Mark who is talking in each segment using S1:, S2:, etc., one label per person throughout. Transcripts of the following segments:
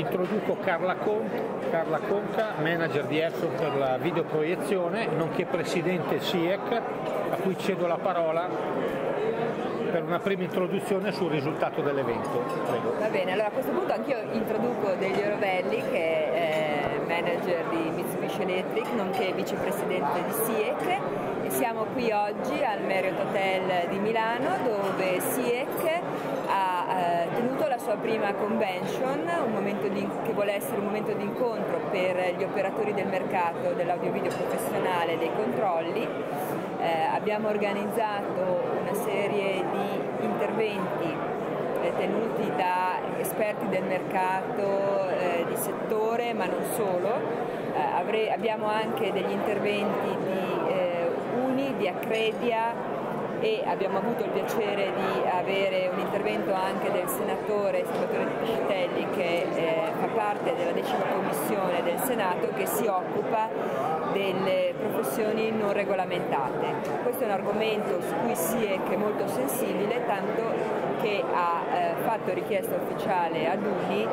S1: introduco Carla, Con Carla Conca, manager di Epson per la videoproiezione, nonché presidente SIEC, a cui cedo la parola per una prima introduzione sul risultato dell'evento.
S2: Va bene, allora a questo punto anch'io introduco Delio Rovelli che è manager di Mitsubishi Electric, nonché vicepresidente di SIEC siamo qui oggi al Marriott Hotel di Milano dove SIEC sua prima convention, di, che vuole essere un momento di incontro per gli operatori del mercato dell'audio-video professionale dei controlli. Eh, abbiamo organizzato una serie di interventi eh, tenuti da esperti del mercato eh, di settore, ma non solo. Eh, abbiamo anche degli interventi di eh, Uni, di Accredia, e abbiamo avuto il piacere di avere un intervento anche del senatore Salvatore Piscitelli che eh, fa parte della decima commissione del Senato che si occupa delle professioni non regolamentate. Questo è un argomento su cui si è molto sensibile, tanto che ha eh, fatto richiesta ufficiale ad UNI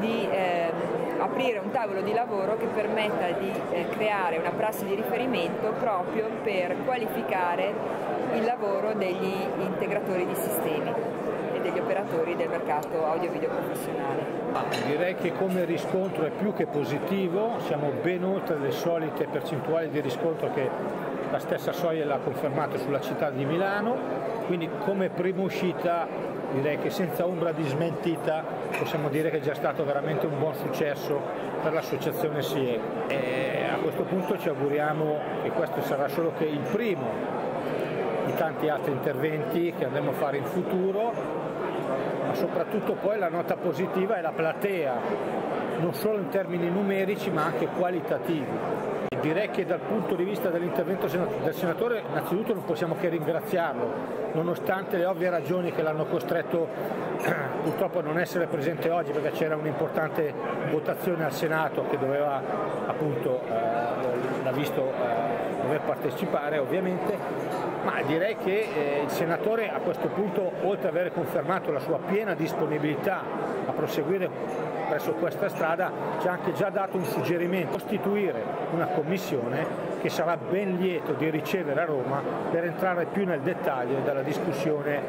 S2: di eh, aprire un tavolo di lavoro che permetta di eh, creare una prassi di riferimento proprio per qualificare il lavoro degli integratori di sistemi degli operatori del mercato audio-video professionale.
S1: Direi che come riscontro è più che positivo, siamo ben oltre le solite percentuali di riscontro che la stessa Soglia l'ha confermato sulla città di Milano, quindi come prima uscita direi che senza ombra di smentita possiamo dire che è già stato veramente un buon successo per l'associazione SIE e a questo punto ci auguriamo che questo sarà solo che il primo di tanti altri interventi che andremo a fare in futuro ma soprattutto poi la nota positiva è la platea non solo in termini numerici ma anche qualitativi direi che dal punto di vista dell'intervento del senatore innanzitutto non possiamo che ringraziarlo, nonostante le ovvie ragioni che l'hanno costretto purtroppo a non essere presente oggi perché c'era un'importante votazione al Senato che doveva appunto, eh, l'ha visto eh, dover partecipare ovviamente, ma direi che eh, il senatore a questo punto oltre ad aver confermato la sua piena disponibilità a proseguire presso questa strada ci ha anche già dato un suggerimento, costituire una commissione che sarà ben lieto di ricevere a Roma per entrare più nel dettaglio della discussione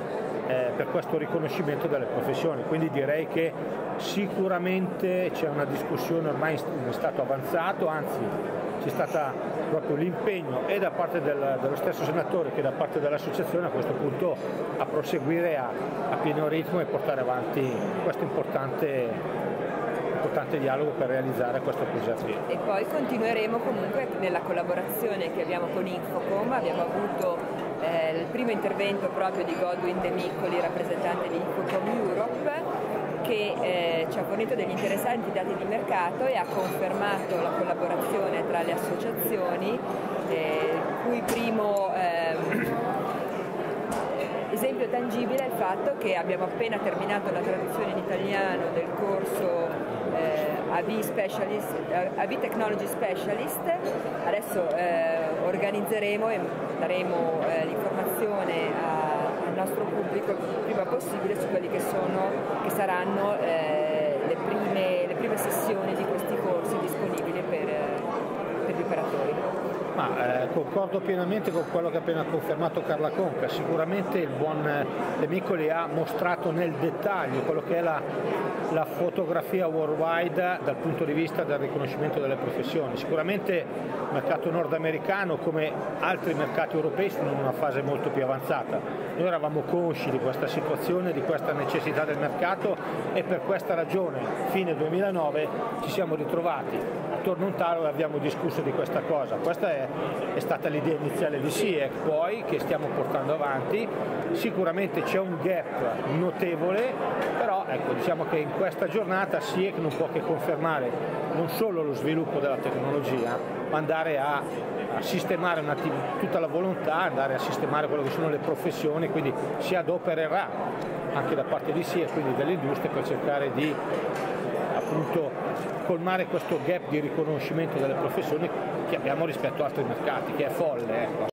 S1: eh, per questo riconoscimento delle professioni. Quindi direi che sicuramente c'è una discussione ormai in stato avanzato, anzi c'è stato proprio l'impegno e da parte del, dello stesso senatore che da parte dell'associazione a questo punto a proseguire a, a pieno ritmo e portare avanti questo importante importante dialogo per realizzare questo progetto.
S2: E poi continueremo comunque nella collaborazione che abbiamo con Infocom, abbiamo avuto eh, il primo intervento proprio di Godwin De Miccoli, rappresentante di Infocom Europe, che eh, ci ha fornito degli interessanti dati di mercato e ha confermato la collaborazione tra le associazioni, eh, cui primo ehm, esempio tangibile è il fatto che abbiamo appena terminato la traduzione in italiano del corso AV, Specialist, AV Technology Specialist, adesso eh, organizzeremo e daremo eh, l'informazione al nostro pubblico il prima possibile su quelle che, che saranno eh, le prime, le, prime, sessioni di questi corsi disponibili per, per gli operatori.
S1: Ma, eh, concordo pienamente con quello che ha appena confermato Carla Conca, sicuramente il buon De Miccoli ha mostrato nel dettaglio quello che è la, la, fotografia worldwide dal punto di vista del riconoscimento delle professioni. Sicuramente il mercato nordamericano come altri mercati europei sono in una fase molto più avanzata. Noi eravamo consci di questa situazione, di questa necessità del mercato e per questa ragione fine 2009 ci siamo ritrovati attorno a un tavolo e abbiamo discusso di questa cosa. Questa è è stata l'idea iniziale di SIEC, poi che stiamo portando avanti, sicuramente c'è un gap notevole, però ecco, diciamo che in questa giornata SIEC non può che confermare non solo lo sviluppo della tecnologia, ma andare a, a sistemare tutta la volontà, andare a sistemare quello che sono le professioni, quindi si adopererà anche da parte di SIEC, quindi dell'industria, per cercare di appunto colmare questo gap di riconoscimento delle professioni che abbiamo rispetto a altri mercati, che è folle. Ecco.